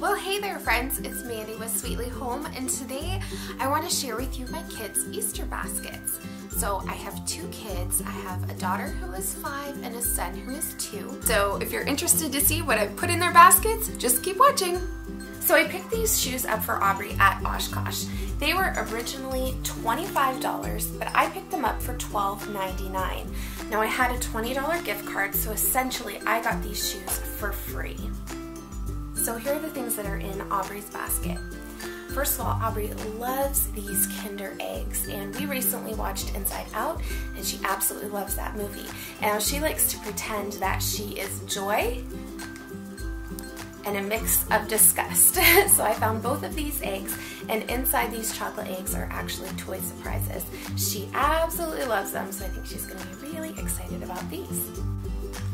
Well, hey there friends, it's Mandi with Sweetly Home and today I want to share with you my kids' Easter baskets. So I have two kids. I have a daughter who is five and a son who is two. So if you're interested to see what I've put in their baskets, just keep watching. So I picked these shoes up for Aubrey at Oshkosh. They were originally $25, but I picked them up for $12.99. Now I had a $20 gift card, so essentially I got these shoes for free. So here are the things that are in Aubrey's basket. First of all, Aubrey loves these Kinder Eggs, and we recently watched Inside Out, and she absolutely loves that movie. And she likes to pretend that she is Joy and a mix of disgust. so I found both of these eggs, and inside these chocolate eggs are actually toy surprises. She absolutely loves them, so I think she's gonna be really excited about these.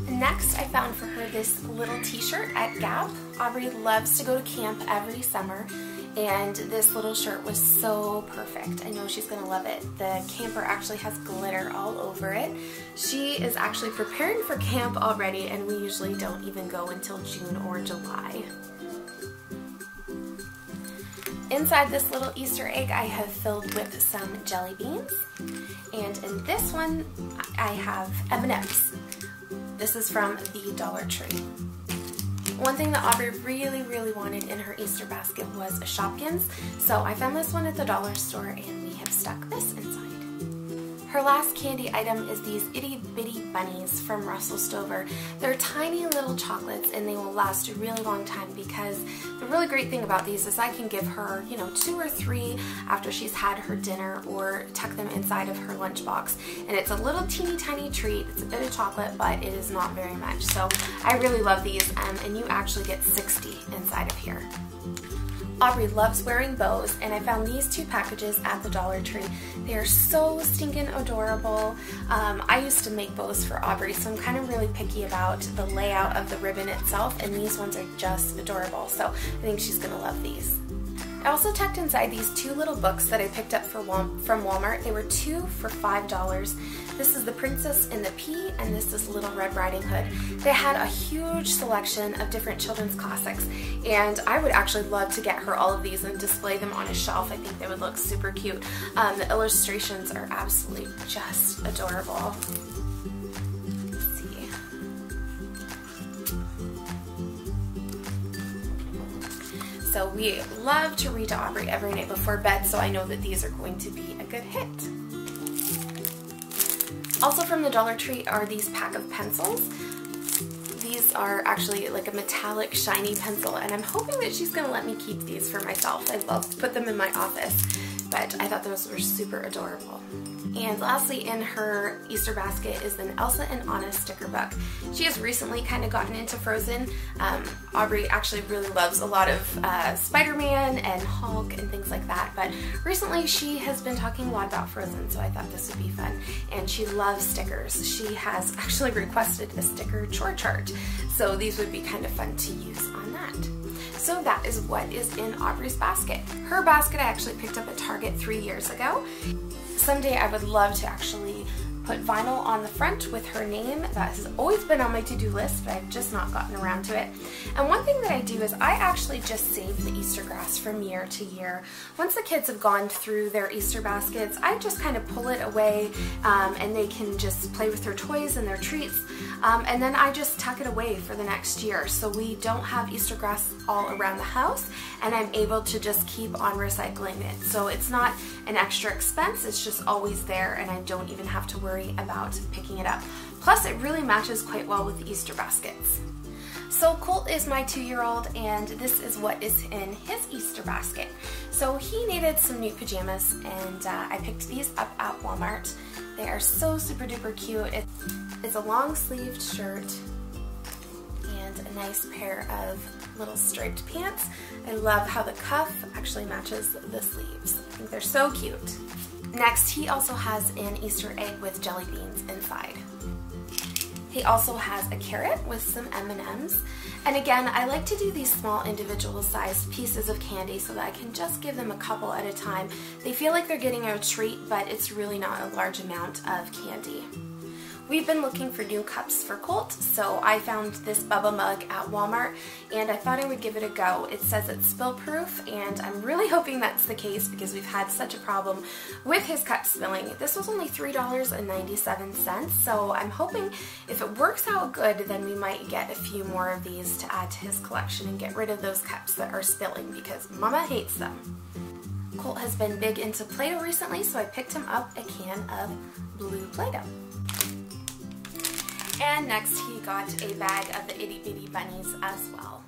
Next, I found for her this little t-shirt at Gap. Aubrey loves to go to camp every summer, and this little shirt was so perfect. I know she's gonna love it. The camper actually has glitter all over it. She is actually preparing for camp already and we usually don't even go until June or July. Inside this little Easter egg I have filled with some jelly beans and in this one I have M&M's. This is from the Dollar Tree. One thing that Aubrey really, really wanted in her Easter basket was a Shopkins, so I found this one at the dollar store and we have stuck this inside. Her last candy item is these itty bitty bunnies from Russell Stover. They're tiny little chocolates and they will last a really long time because the really great thing about these is I can give her, you know, two or three after she's had her dinner or tuck them inside of her lunchbox. And it's a little teeny tiny treat. It's a bit of chocolate, but it is not very much. So I really love these um, and you actually get 60 inside of here. Aubrey loves wearing bows, and I found these two packages at the Dollar Tree. They are so stinking adorable. Um, I used to make bows for Aubrey, so I'm kind of really picky about the layout of the ribbon itself, and these ones are just adorable, so I think she's going to love these. I also tucked inside these two little books that I picked up from Walmart. They were two for $5. This is The Princess and the Pea, and this is Little Red Riding Hood. They had a huge selection of different children's classics, and I would actually love to get her all of these and display them on a shelf. I think they would look super cute. Um, the illustrations are absolutely just adorable. So we love to read to Aubrey every night before bed, so I know that these are going to be a good hit. Also from the Dollar Tree are these pack of pencils. These are actually like a metallic shiny pencil and I'm hoping that she's going to let me keep these for myself. I love to put them in my office, but I thought those were super adorable. And lastly in her Easter basket is an Elsa and Anna sticker book. She has recently kind of gotten into Frozen. Um, Aubrey actually really loves a lot of uh, Spider-Man and Hulk and things like that, but recently she has been talking a lot about Frozen, so I thought this would be fun. And she loves stickers. She has actually requested a sticker chore chart, so these would be kind of fun to use on that. So that is what is in Aubrey's basket. Her basket I actually picked up at Target three years ago. Someday I would love to actually put vinyl on the front with her name. That has always been on my to-do list, but I've just not gotten around to it. And one thing that I do is I actually just save the Easter grass from year to year. Once the kids have gone through their Easter baskets, I just kind of pull it away um, and they can just play with their toys and their treats. Um, and then I just tuck it away for the next year. So we don't have Easter grass all around the house and I'm able to just keep on recycling it. So it's not an extra expense, it's just always there and I don't even have to worry about picking it up. Plus, it really matches quite well with the Easter baskets. So Colt is my two-year-old and this is what is in his Easter basket. So he needed some new pajamas and uh, I picked these up at Walmart. They are so super duper cute. It's a long sleeved shirt and a nice pair of little striped pants. I love how the cuff actually matches the sleeves. I think they're so cute. Next, he also has an Easter egg with jelly beans inside. He also has a carrot with some M&Ms. And again, I like to do these small individual sized pieces of candy so that I can just give them a couple at a time. They feel like they're getting a treat, but it's really not a large amount of candy. We've been looking for new cups for Colt, so I found this Bubba mug at Walmart and I thought I would give it a go. It says it's spill proof and I'm really hoping that's the case because we've had such a problem with his cup spilling. This was only $3.97, so I'm hoping if it works out good then we might get a few more of these to add to his collection and get rid of those cups that are spilling because mama hates them. Colt has been big into Play-Doh recently, so I picked him up a can of blue Play-Doh. And next he got a bag of the Itty Bitty Bunnies as well.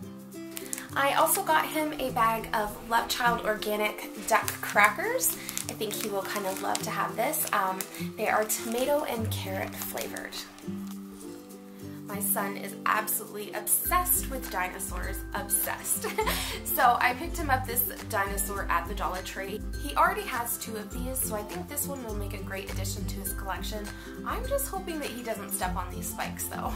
I also got him a bag of Love Child Organic Duck Crackers. I think he will kind of love to have this. Um, they are tomato and carrot flavored. My son is absolutely obsessed with dinosaurs, obsessed. so I picked him up this dinosaur at the Dollar Tree. He already has two of these, so I think this one will make a great addition to his collection. I'm just hoping that he doesn't step on these spikes though.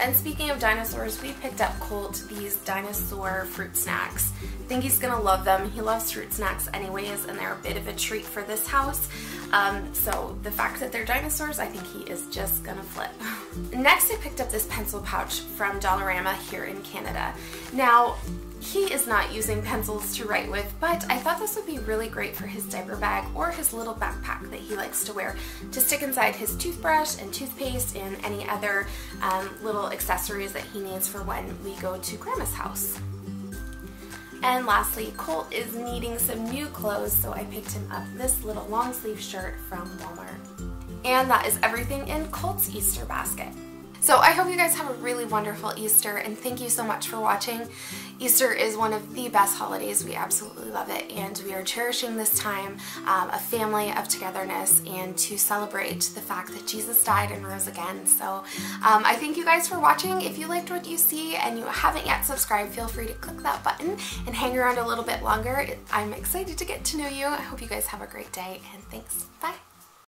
And speaking of dinosaurs, we picked up Colt these dinosaur fruit snacks. I think he's gonna love them. He loves fruit snacks anyways, and they're a bit of a treat for this house. Um, so the fact that they're dinosaurs, I think he is just gonna flip. Next, I picked up this pencil pouch from Dollarama here in Canada. Now, he is not using pencils to write with, but I thought this would be really great for his diaper bag or his little backpack that he likes to wear to stick inside his toothbrush and toothpaste and any other um, little accessories that he needs for when we go to Grandma's house. And lastly, Colt is needing some new clothes, so I picked him up this little long sleeve shirt from Walmart. And that is everything in Colt's Easter basket. So I hope you guys have a really wonderful Easter and thank you so much for watching. Easter is one of the best holidays. We absolutely love it and we are cherishing this time um, a family of togetherness and to celebrate the fact that Jesus died and rose again. So um, I thank you guys for watching. If you liked what you see and you haven't yet subscribed, feel free to click that button and hang around a little bit longer. I'm excited to get to know you. I hope you guys have a great day and thanks. Bye.